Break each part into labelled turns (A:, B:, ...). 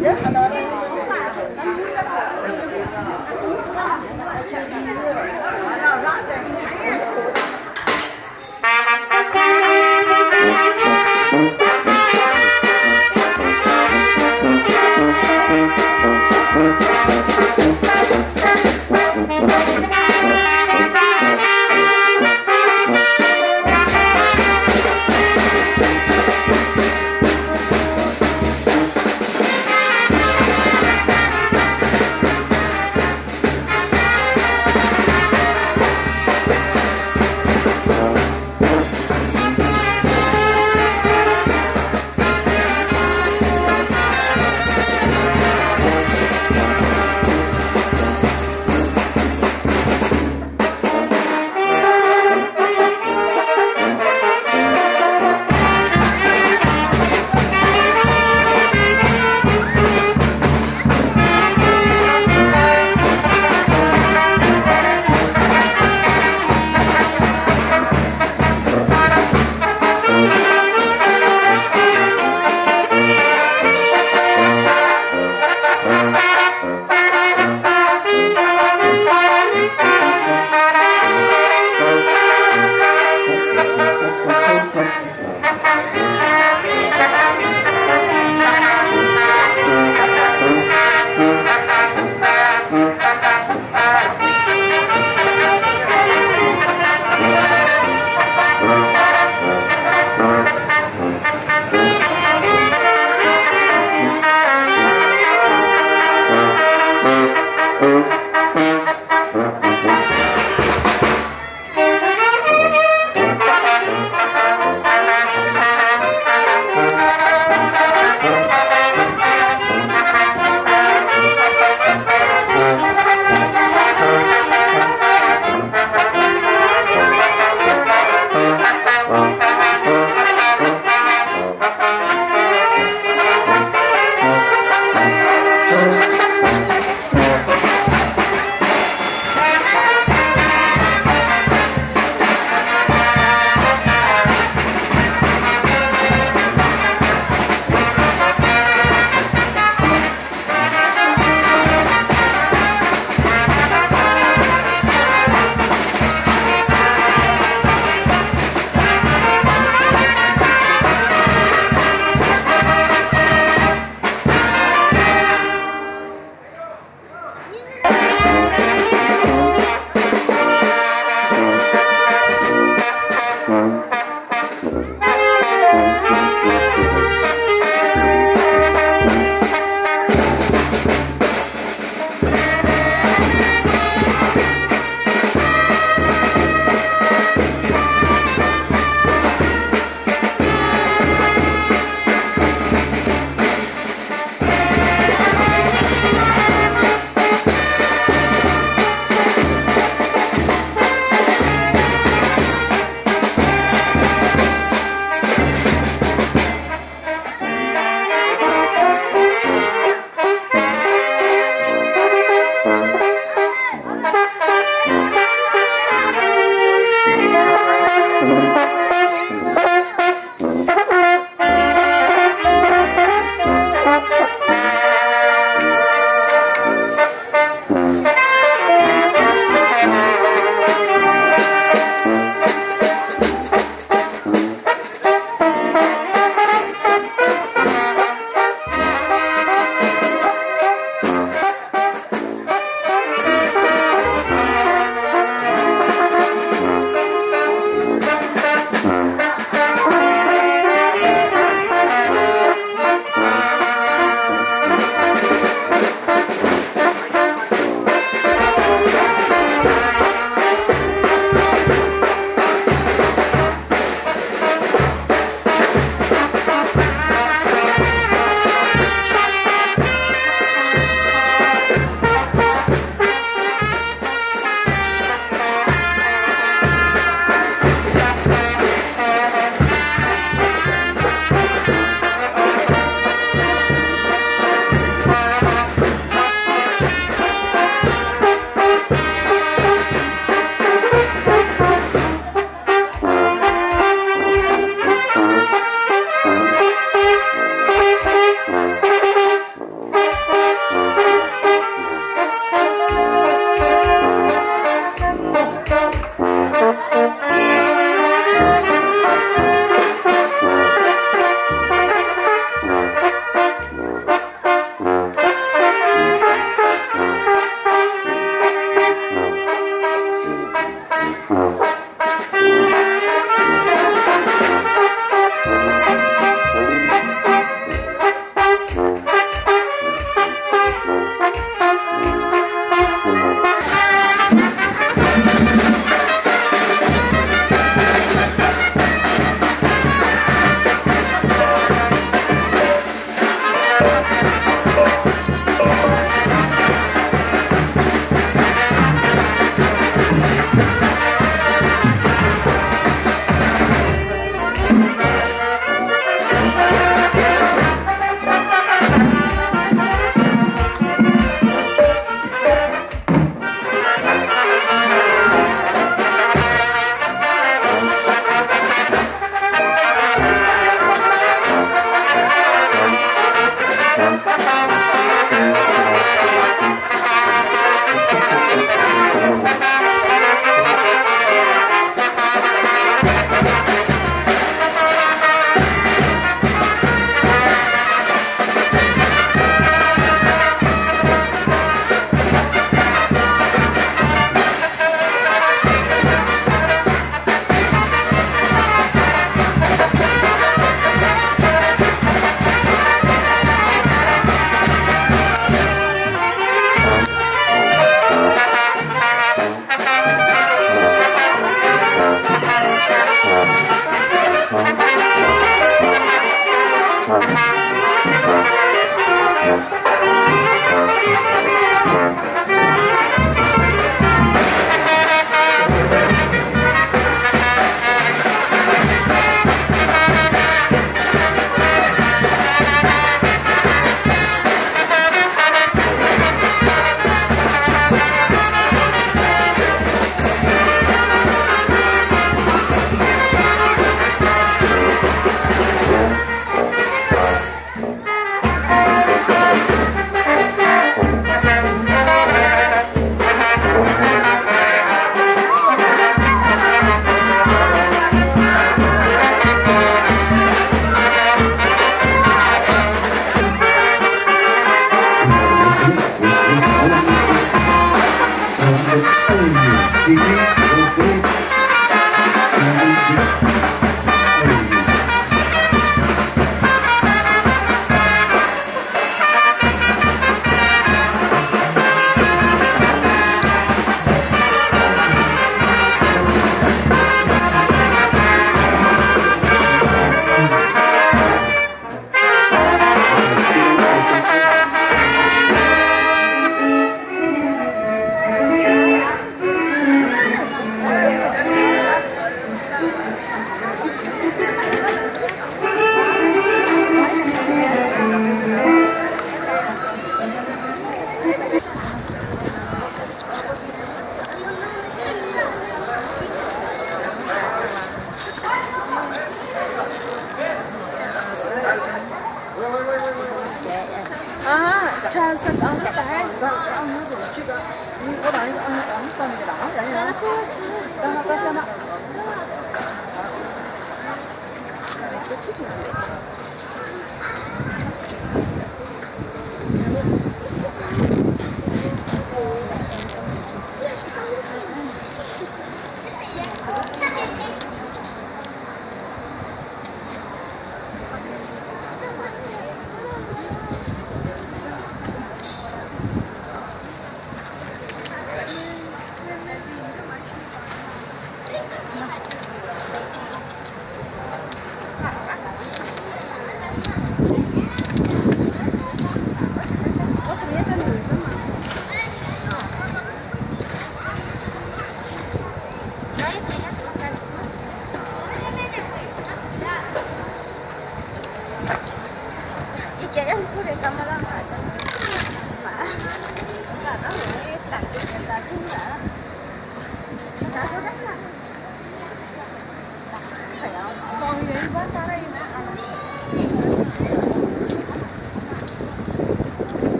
A: Yeah,
B: I know.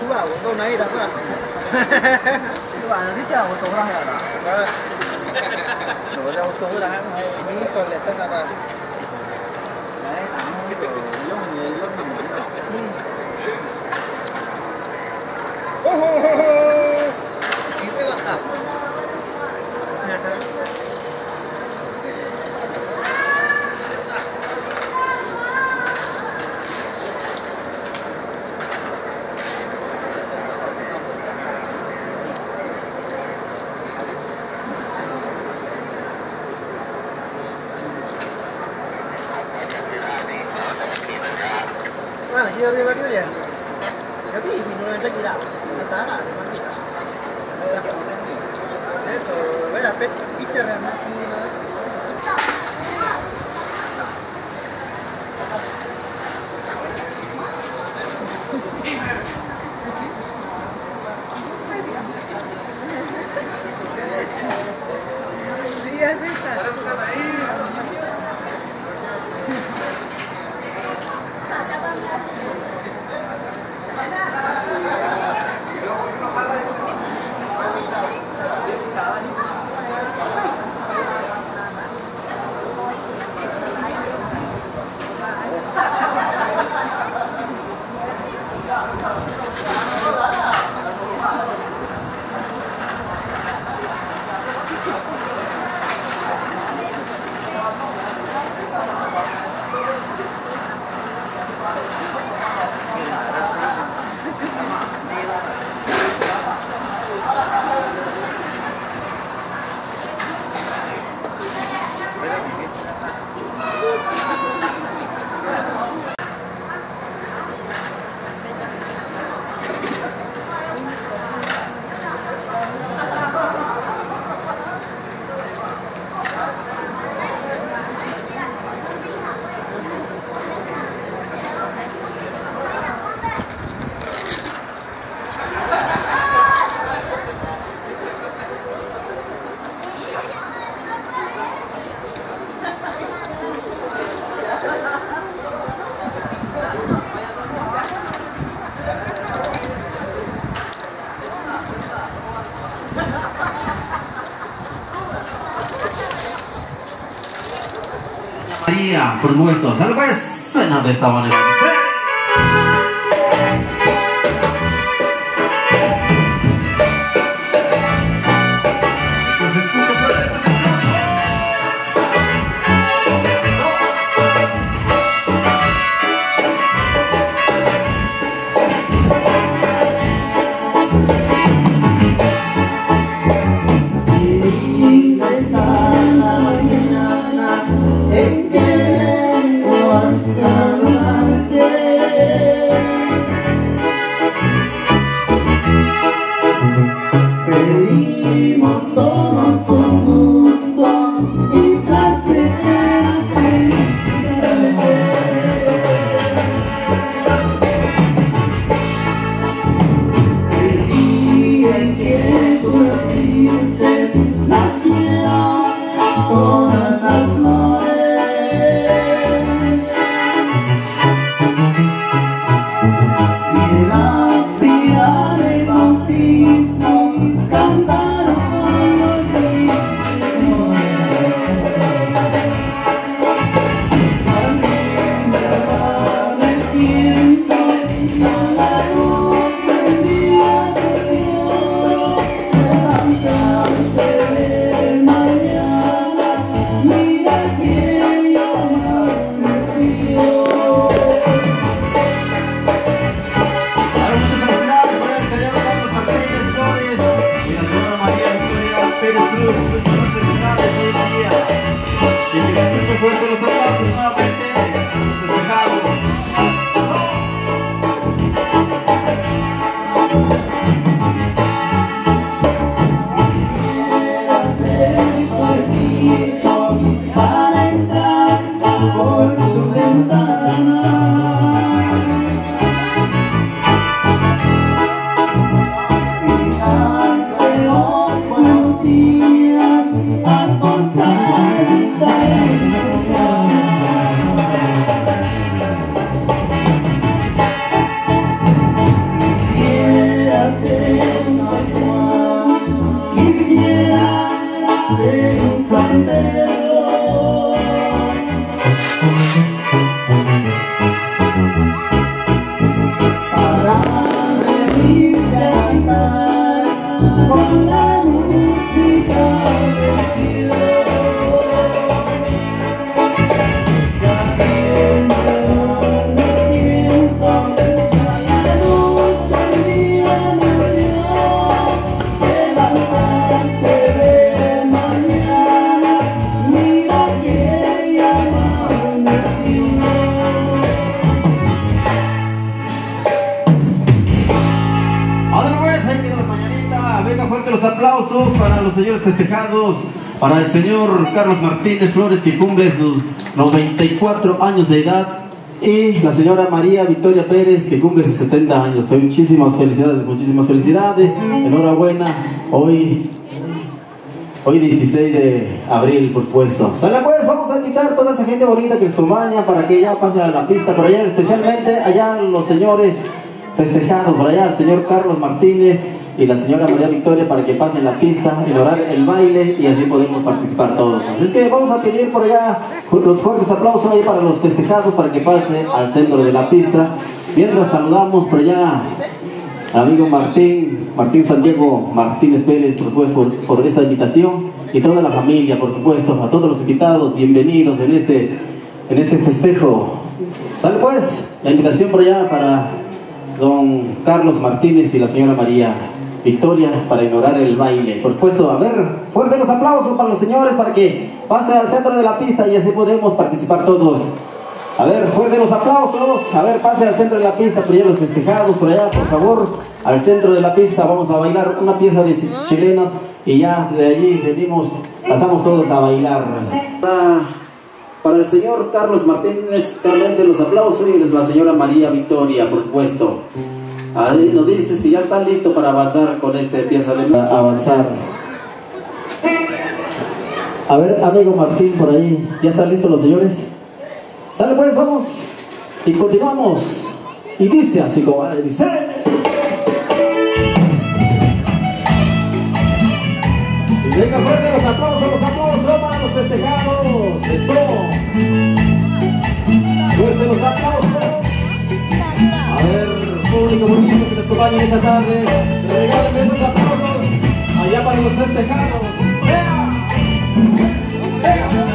C: chú bảo của câu này đã rồi
D: chú bảo là biết chờ của tố ra hả tố ra tố đã
C: mấy cái toilet tất cả
D: rồi đấy tắm rồi lúc này lúc nằm
C: cũng đọc 哦吼吼
E: 吼 Por supuesto. ¿Sale pues? Suena de esta manera. ¿sí? Con la música
F: aplausos para los señores festejados. Para el señor Carlos Martínez Flores, que cumple sus 94 años de edad. Y la señora María Victoria Pérez, que cumple sus 70 años. Muchísimas felicidades, muchísimas felicidades. Enhorabuena. Hoy, hoy 16 de abril, por supuesto. Sale pues, vamos a invitar a toda esa gente bonita que les acompaña para que ya pase a la pista por allá, especialmente allá los señores festejados por allá, el señor Carlos Martínez y la señora María Victoria para que pasen la pista, en horar el baile y así podemos participar todos. Así es que vamos a pedir por allá los fuertes aplausos ahí para los festejados para que pase al centro de la pista. Mientras saludamos por allá al amigo Martín, Martín Santiago Martínez Pérez, por supuesto, por, por esta invitación y toda la familia, por supuesto, a todos los invitados, bienvenidos en este, en este festejo. Sale pues la invitación por allá para don Carlos Martínez y la señora María Victoria para ignorar el baile. Por supuesto, a ver, fuerte los aplausos para los señores para que pase al centro de la pista y así podemos participar todos. A ver, fuerte los aplausos. A ver, pase al centro de la pista, por allá los festejados, por allá, por favor, al centro de la pista. Vamos a bailar una pieza de chilenas y ya de allí venimos, pasamos todos a bailar. Para el señor Carlos Martínez, claramente los aplausos y la señora María Victoria, por supuesto. Ahí nos dice si ya está listo para avanzar con esta pieza de avanzar. A ver, amigo Martín, por ahí, ¿ya están listos los señores? Sale pues, vamos. Y continuamos. Y dice así como dice. Venga fuerte los aplausos, los aplausos para los festejados. Eso. Fuerte los aplausos. Público bonito que nos acompaña esta tarde. Regálenme esos aplausos allá para los festejados. ¡Ea! ¡Ea!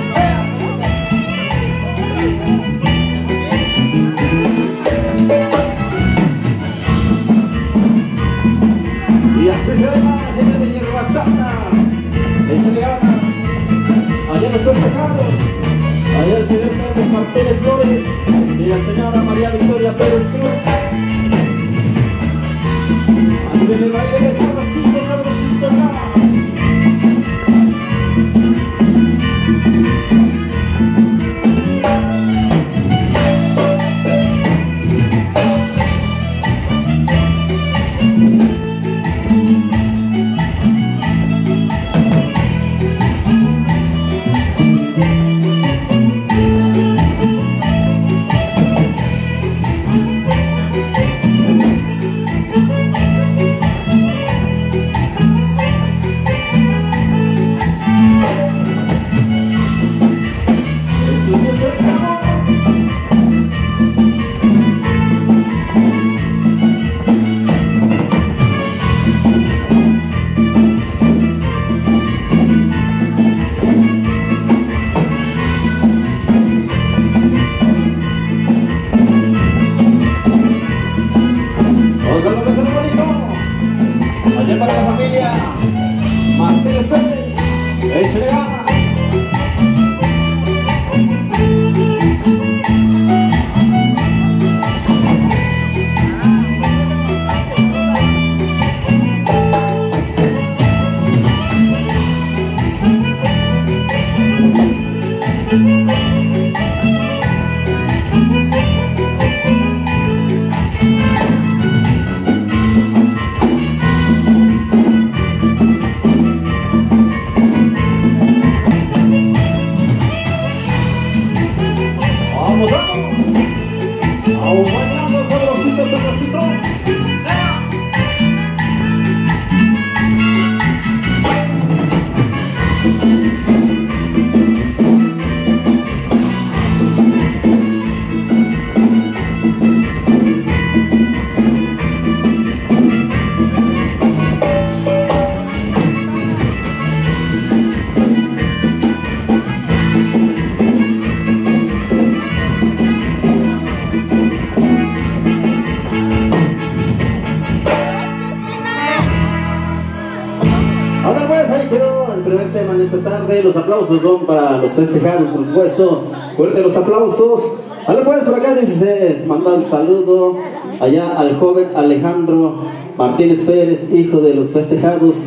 F: Ahí quedó el primer tema en esta tarde. Los aplausos son para los festejados, por supuesto. Fuerte los aplausos. Ahora pues por acá dice, manda un saludo allá al joven Alejandro Martínez Pérez, hijo de los festejados.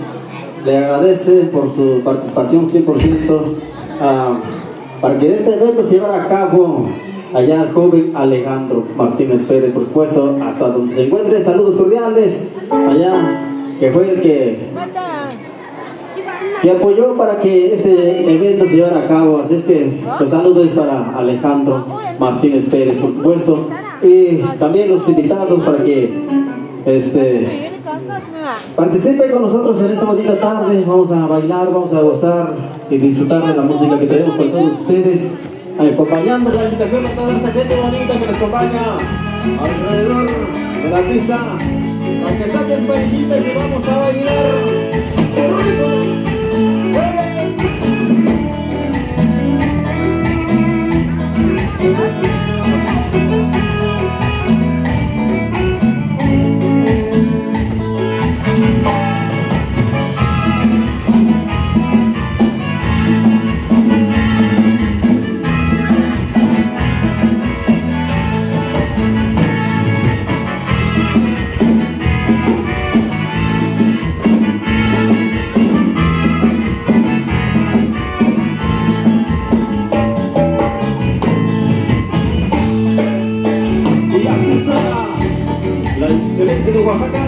F: Le agradece por su participación 100% ah, para que este evento se llevara a cabo allá al joven Alejandro Martínez Pérez, por supuesto, hasta donde se encuentre. Saludos cordiales allá, que fue el que que apoyó para que este evento se llevara a cabo. Así es que los saludos para Alejandro Martínez Pérez, por supuesto, y también los invitados para que este, participen con nosotros en esta bonita tarde. Vamos a bailar, vamos a gozar y disfrutar de la música que tenemos para todos ustedes, acompañando la invitación a toda esa gente bonita que nos acompaña alrededor de la pista. Aunque saques parejitas y vamos a bailar. Oaxaca.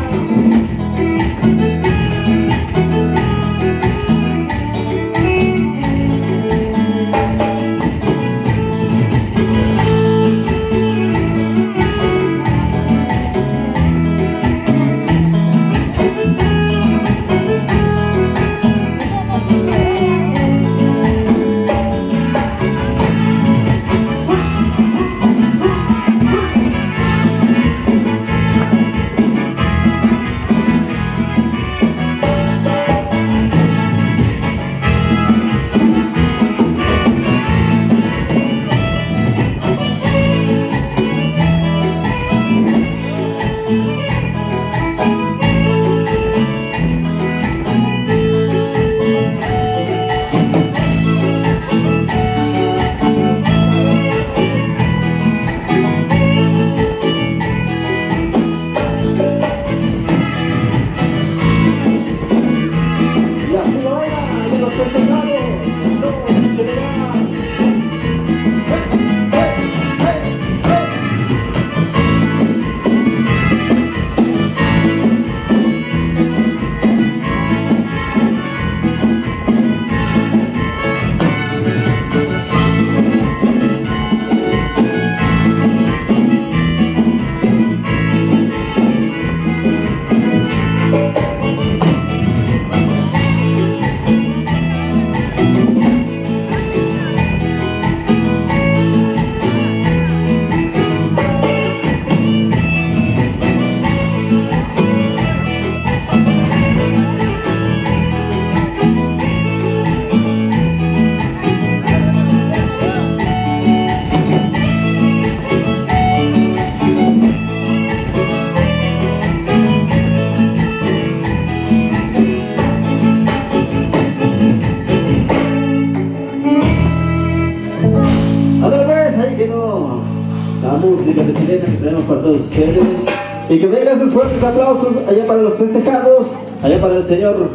F: Aplausos allá para los festejados, allá para el señor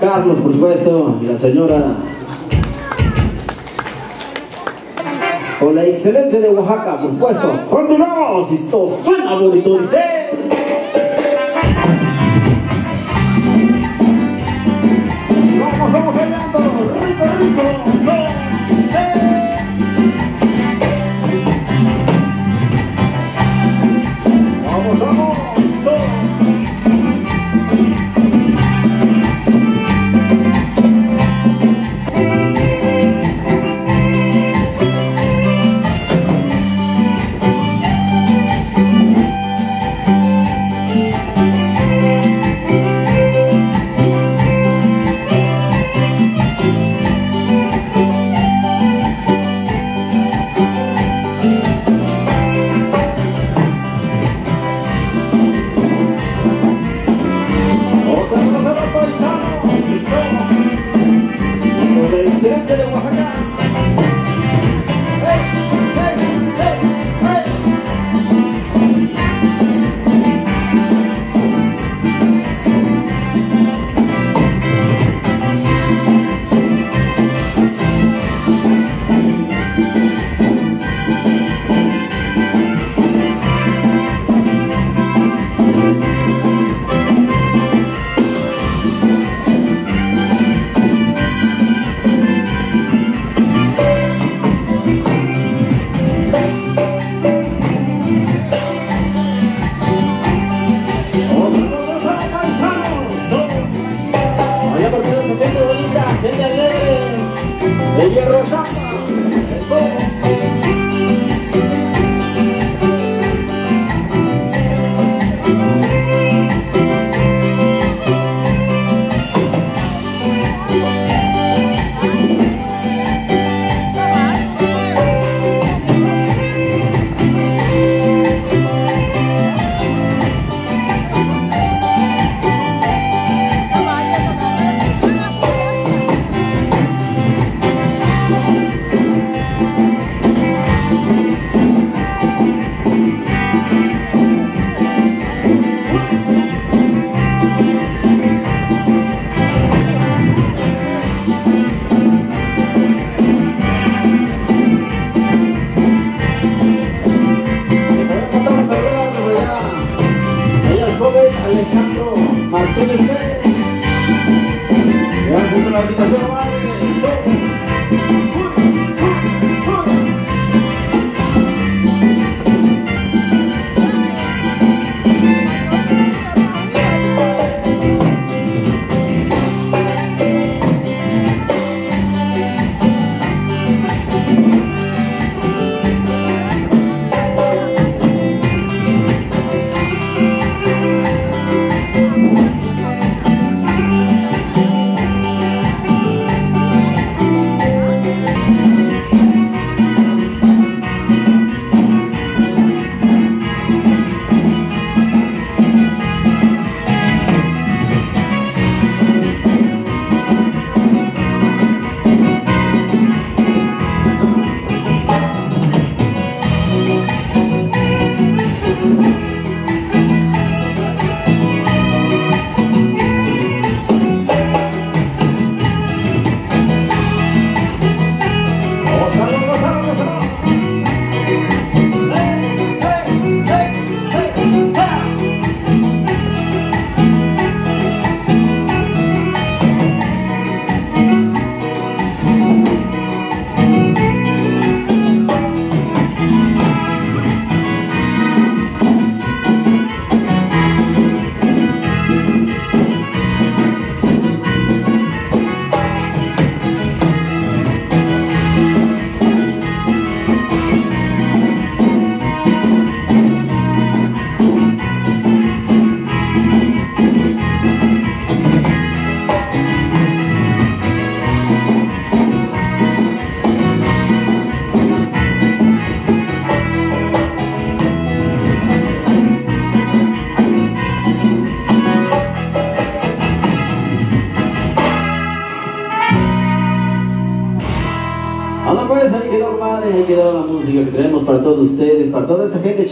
F: Carlos, por supuesto, y la señora. Con la excelencia de Oaxaca, por supuesto. Continuamos, esto suena bonito, dice.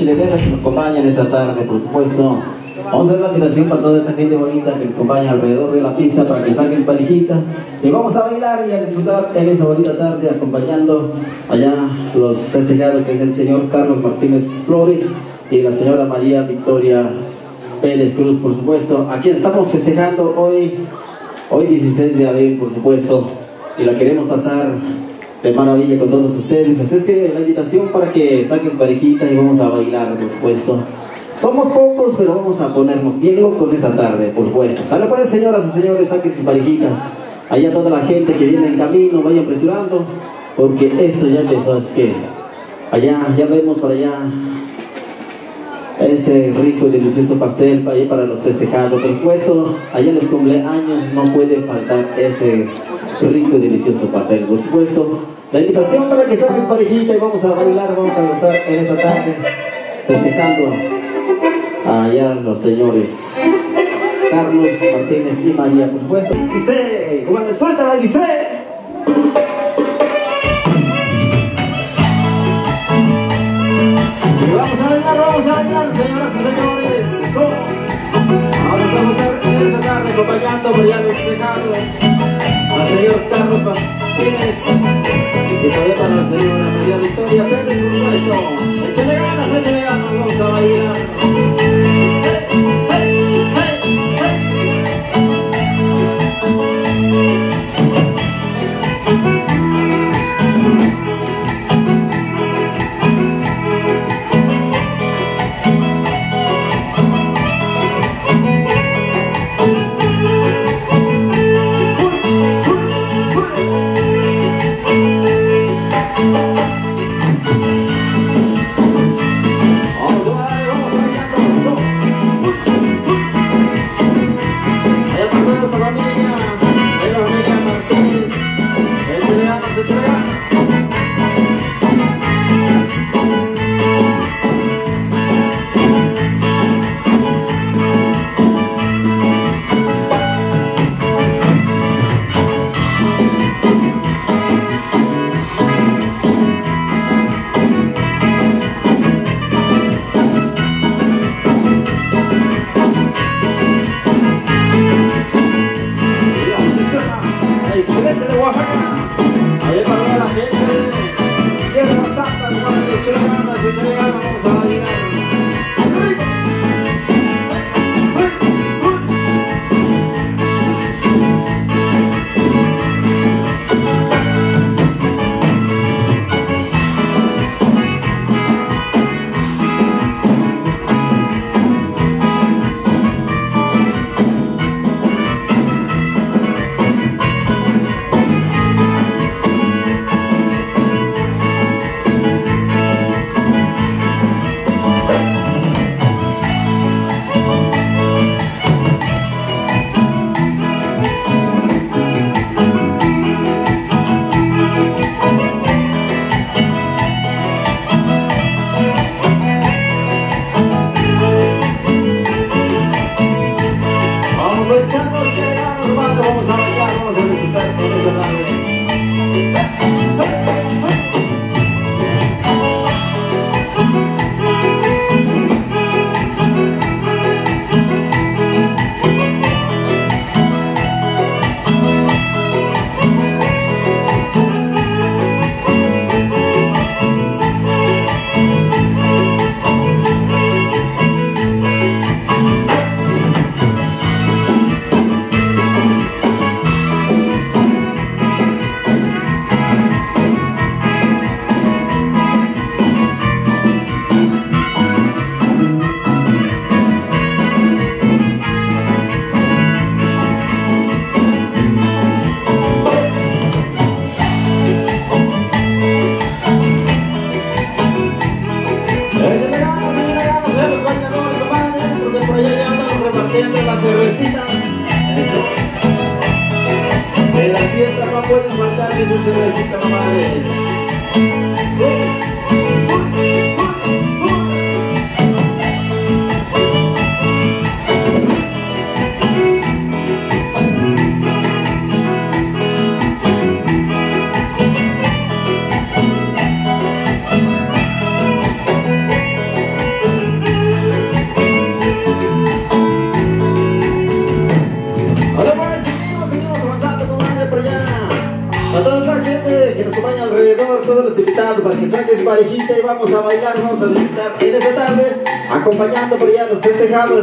F: Que nos acompaña en esta tarde, por supuesto. Vamos a dar la invitación para toda esa gente bonita que nos acompaña alrededor de la pista para que saquen parejitas. Y vamos a bailar y a disfrutar en esta bonita tarde acompañando allá los festejados que es el señor Carlos Martínez Flores y la señora María Victoria Pérez Cruz, por supuesto. Aquí estamos festejando hoy, hoy 16 de abril, por supuesto, y la queremos pasar de maravilla con todos ustedes. Así es que la invitación para que saques parejita y vamos a bailar, por supuesto. Somos pocos, pero vamos a ponernos bien locos esta tarde, por supuesto. Sale pues, señoras y señores, saquen sus parejitas. Allá toda la gente que viene en camino, vayan presionando, porque esto ya empezó, es que allá, ya vemos para allá ese rico y delicioso pastel para los festejados. Por supuesto, allá en los cumpleaños no puede faltar ese rico y delicioso pastel. Por supuesto, la invitación para que saques parejita y vamos a bailar, vamos a gozar en esta tarde, festejando allá los señores Carlos Martínez y María, por supuesto. Dice, bueno, suéltala, dice. Y vamos a bailar, vamos a bailar, señoras y señores. Ahora estamos en esta tarde acompañando allá los festejados al señor Carlos Martínez y todavía para la señora María Victoria Pérez, por supuesto. Échale ganas, échale ganas, vamos a bailar.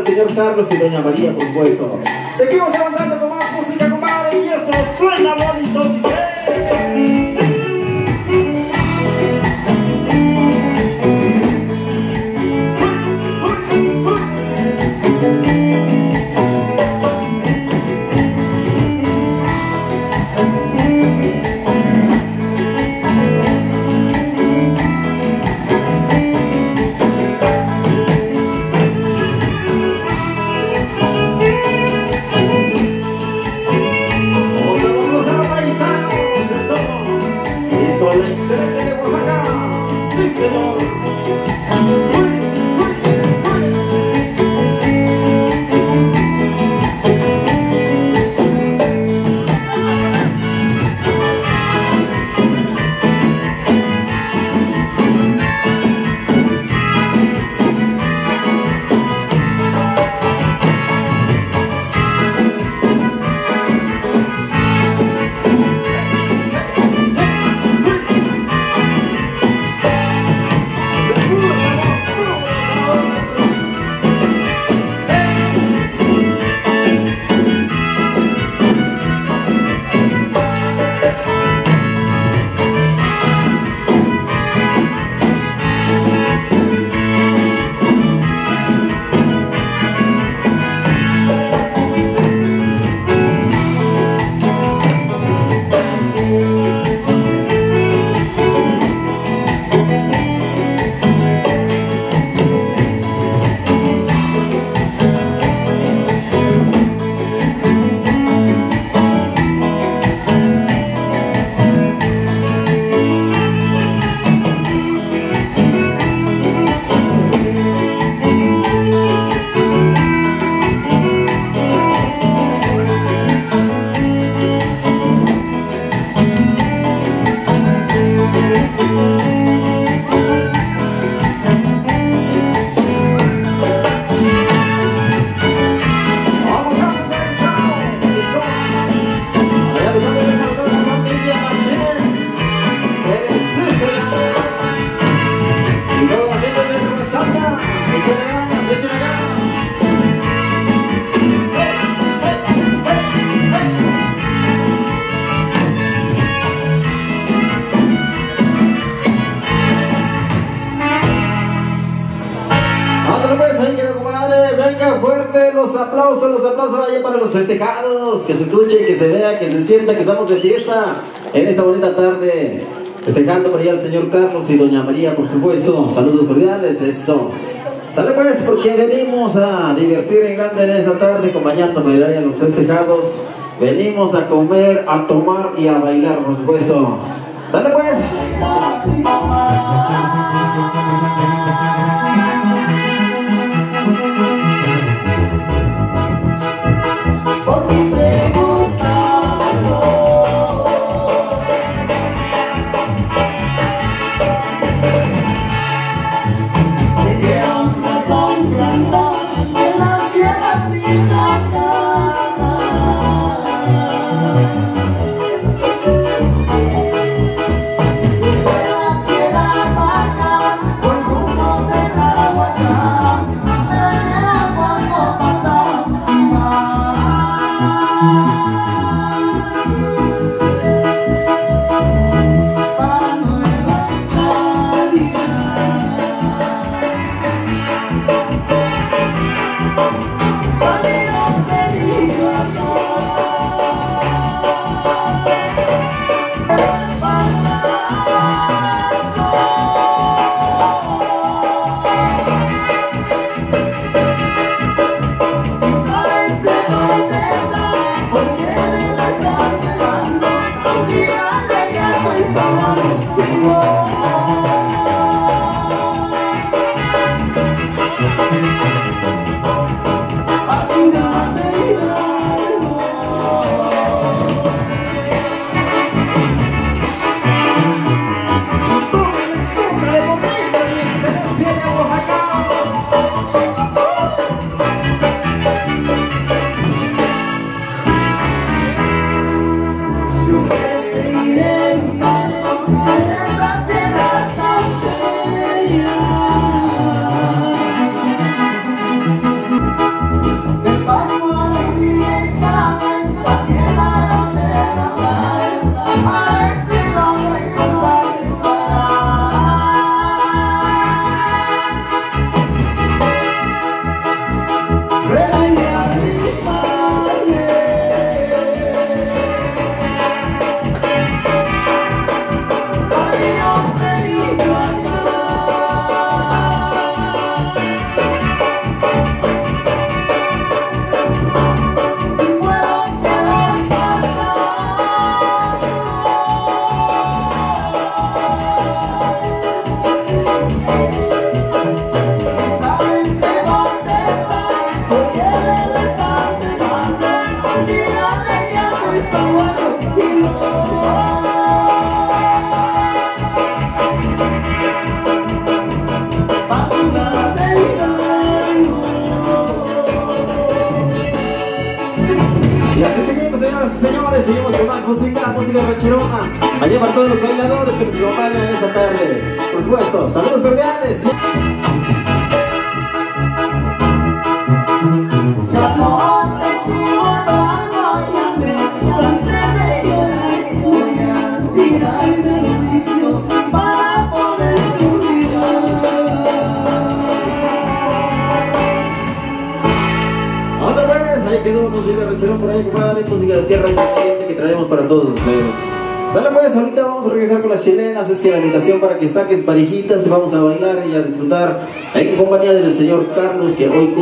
F: señor Carlos y doña María, por supuesto. Seguimos avanzando. de fiesta en esta bonita tarde, festejando por allá al señor Carlos y doña María, por supuesto. Saludos cordiales, eso. Sale pues, porque venimos a divertir en grande en esta tarde, acompañando a los festejados. Venimos a comer, a tomar y a bailar, por supuesto. Sale pues.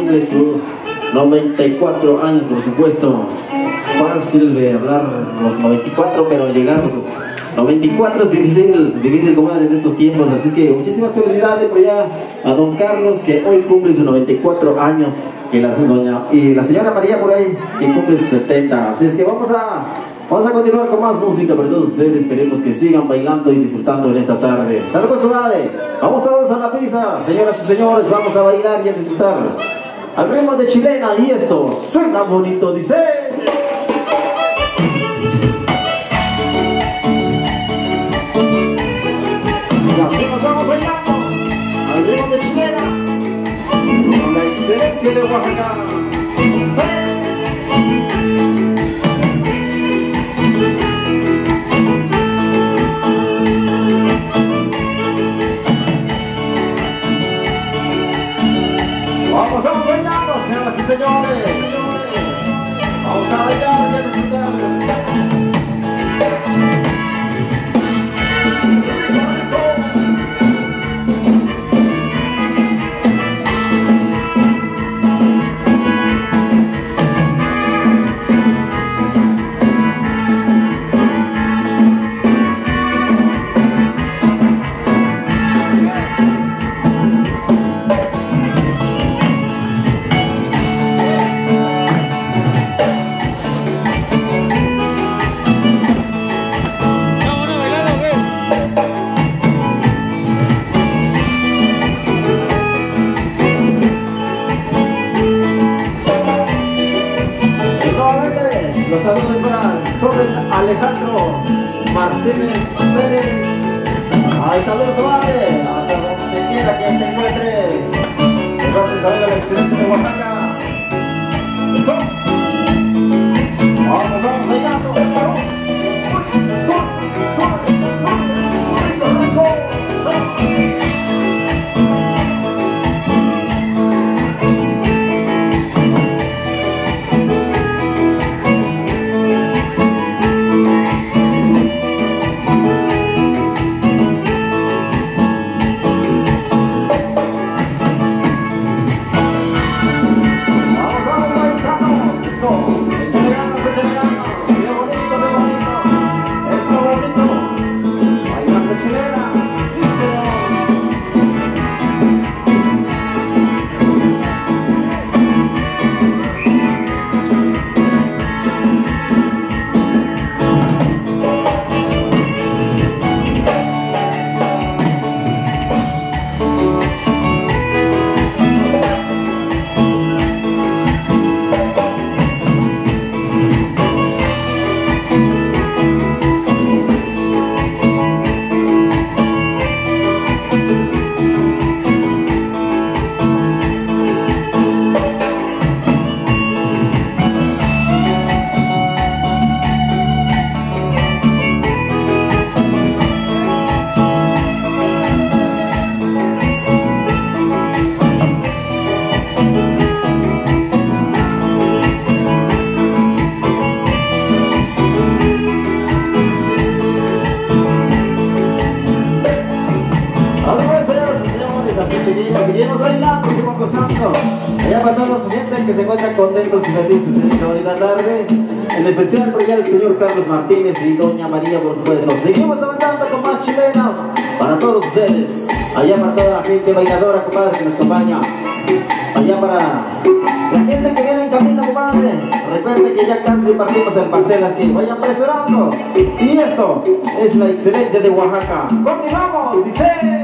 F: Cumple su 94 años, por supuesto. Fácil de hablar los 94, pero llegar los 94 es difícil, difícil, comadre, en estos tiempos. Así es que muchísimas felicidades por allá a don Carlos, que hoy cumple sus 94 años. Y la, doña, y la señora María por ahí, que cumple sus 70. Así es que vamos a, vamos a continuar con más música para todos ustedes. Esperemos que sigan bailando y disfrutando en esta tarde. Saludos, comadre. Vamos todos a la pista, señoras y señores. Vamos a bailar y a disfrutar. Al ritmo de chilena y esto suena bonito, dice. Y así nos vamos bailando al ritmo de chilena con la excelencia de Oaxaca. Señores. Vamos a bailar y a Pérez. Ay, saludos, comadre, hasta donde quiera que te encuentres. De parte saber la excelencia de Oaxaca. Eso. Vamos, vamos, bailando. Y doña María, por supuesto. Seguimos avanzando con más chilenas para todos ustedes. Allá para toda la gente bailadora, compadre, que nos acompaña. Allá para la gente que viene en camino, compadre. Recuerden que ya casi partimos el pastel, así que vayan presionando. Y esto es la excelencia de Oaxaca. ¡Continuamos! Dice...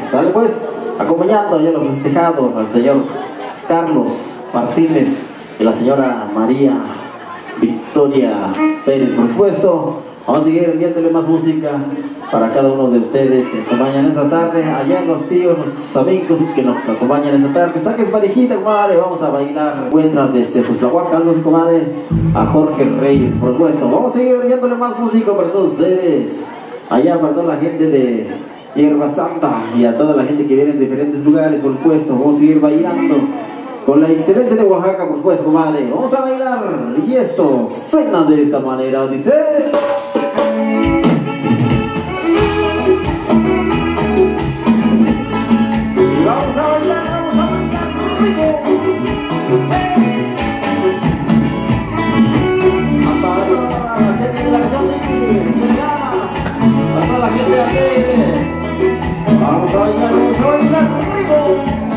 F: Sale pues, acompañando ya lo festejado al señor Carlos Martínez y la señora María Victoria Pérez, por supuesto. Vamos a seguir enviándole más música para cada uno de ustedes que nos acompañan esta tarde. Allá los tíos, los amigos que nos acompañan esta tarde. Saques parejita, comadre. Vamos a bailar. Encuentra desde Fuslahuaca, así, comadre. A Jorge Reyes, por supuesto. Vamos a seguir enviándole más música para todos ustedes. Allá para toda la gente de Hierba Santa y a toda la gente que viene de diferentes lugares, por supuesto. Vamos a seguir bailando. Con la excelencia de Oaxaca, por supuesto, comadre. Vamos a bailar. Y esto suena de esta manera. Dice... Vamos a bailar, vamos a bailar rico. Hasta toda la gente de la calle, a toda la gente de aquí. Vamos a bailar, vamos a bailar rico.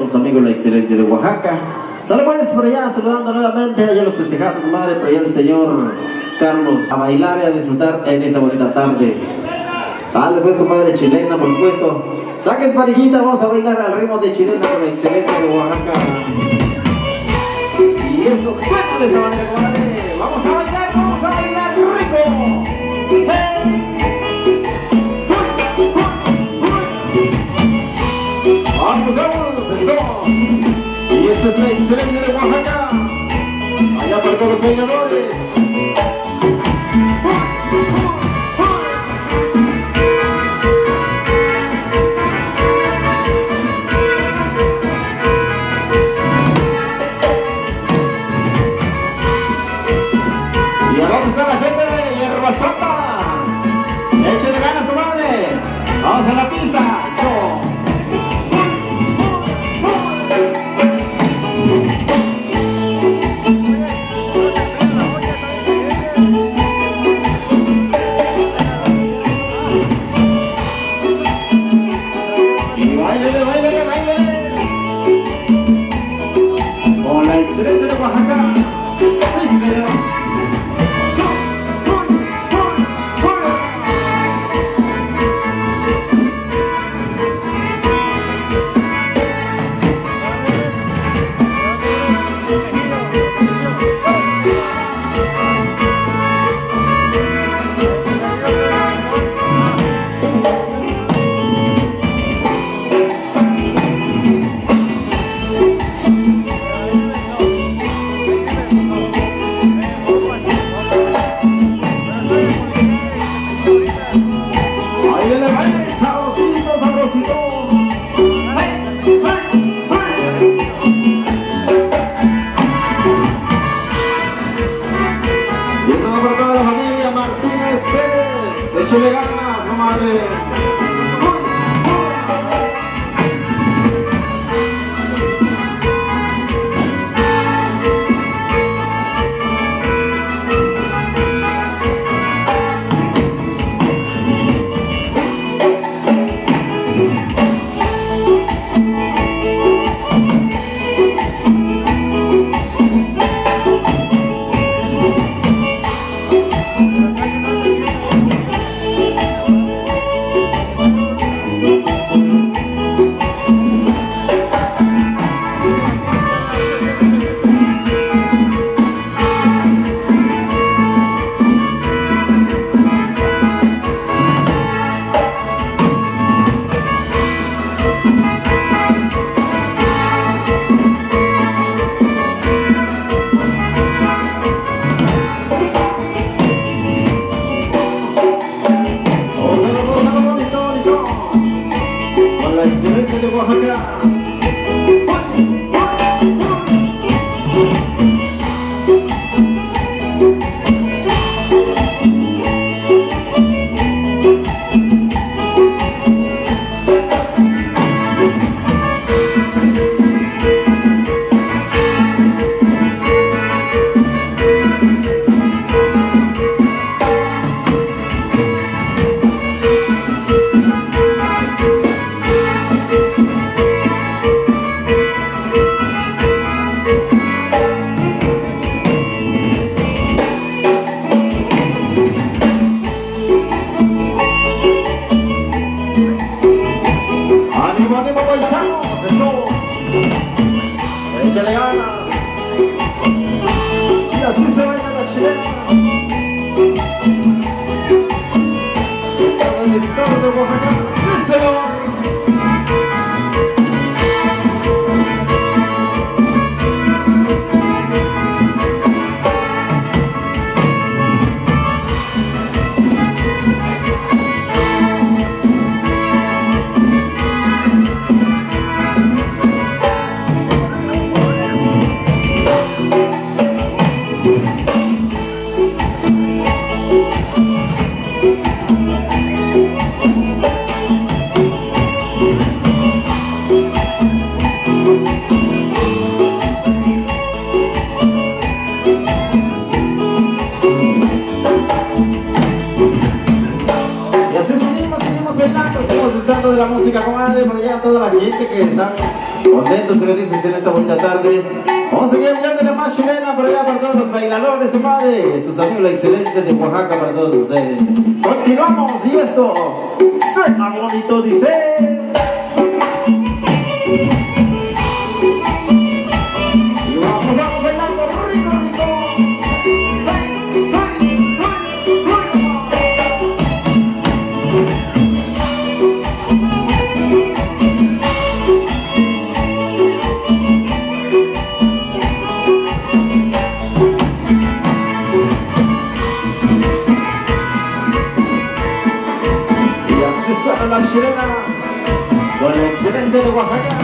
F: con su La Excelencia de Oaxaca. Sale pues por allá saludando nuevamente, allá los festejados, madre por allá el señor Carlos, a bailar y a disfrutar en esta bonita tarde. Sale pues compadre, chilena por supuesto. Saques parejita, vamos a bailar al ritmo de chilena con La Excelencia de Oaxaca. Y eso, suelta de esa manera, es la excelencia de Oaxaca. Allá para todos los ¡Ánimo, ánimo, paisanos! ¡Eso! ¡Échale ganas! Contentos y felices en esta bonita tarde. Vamos a seguir enviándole más chilena por allá para todos los bailadores, comadre, sus amigos la excelencia de Oaxaca para todos ustedes. Continuamos y esto suena bonito, dice. Excelencia de Oaxaca.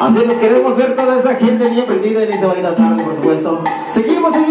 F: Así nos queremos ver toda esa gente bien prendida en esta bonita tarde, por supuesto. Seguimos en